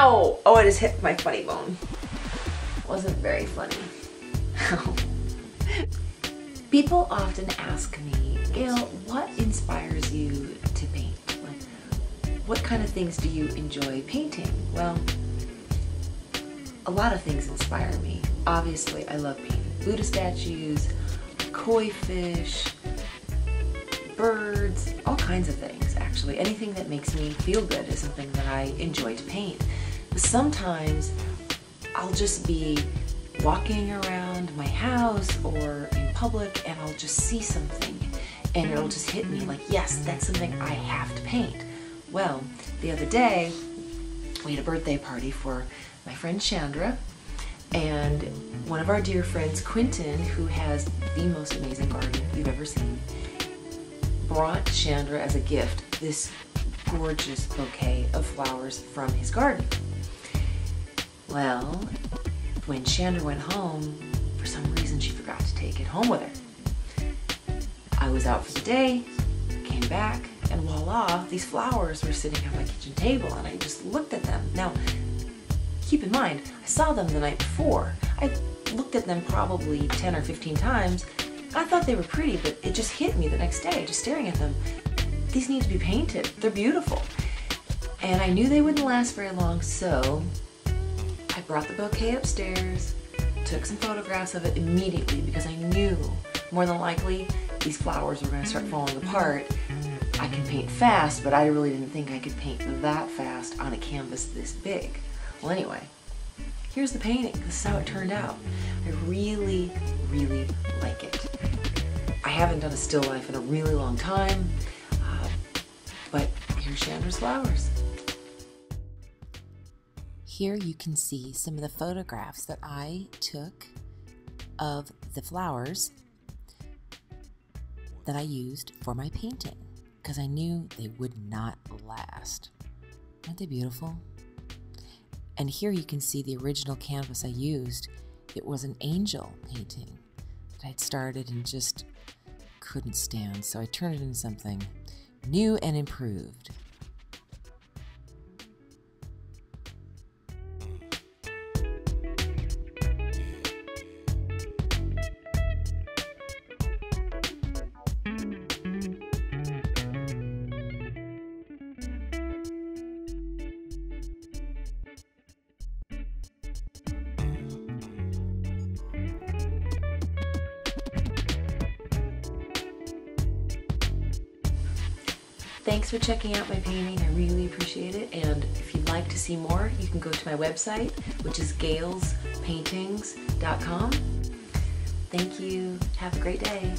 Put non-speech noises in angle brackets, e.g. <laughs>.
Ow! Oh, I just hit my funny bone. Wasn't very funny. <laughs> People often ask me, Gayle, what inspires you to paint? Like, what kind of things do you enjoy painting? Well, a lot of things inspire me. Obviously, I love painting Buddha statues, koi fish, birds, all kinds of things actually. Anything that makes me feel good is something that I enjoy to paint. Sometimes I'll just be walking around my house or in public and I'll just see something and it'll just hit me like, yes, that's something I have to paint. Well, the other day we had a birthday party for my friend Chandra and one of our dear friends, Quentin, who has the most amazing garden you've ever seen, brought Chandra as a gift this gorgeous bouquet of flowers from his garden. Well, when Chandra went home, for some reason she forgot to take it home with her. I was out for the day, came back, and voila, these flowers were sitting on my kitchen table and I just looked at them. Now, keep in mind, I saw them the night before. I looked at them probably 10 or 15 times. I thought they were pretty, but it just hit me the next day, just staring at them. These need to be painted. They're beautiful. And I knew they wouldn't last very long, so I brought the bouquet upstairs, took some photographs of it immediately because I knew more than likely these flowers were going to start falling apart. I can paint fast, but I really didn't think I could paint that fast on a canvas this big. Well, anyway, here's the painting. This is how it turned out. I really, really like it. I haven't done a still life in a really long time, uh, but here's Chandra's flowers. Here you can see some of the photographs that I took of the flowers that I used for my painting because I knew they would not last. Aren't they beautiful? And here you can see the original canvas I used. It was an angel painting that I'd started and just couldn't stand, so I turned it into something new and improved. Thanks for checking out my painting. I really appreciate it. And if you'd like to see more, you can go to my website, which is gaylespaintings.com. Thank you. Have a great day.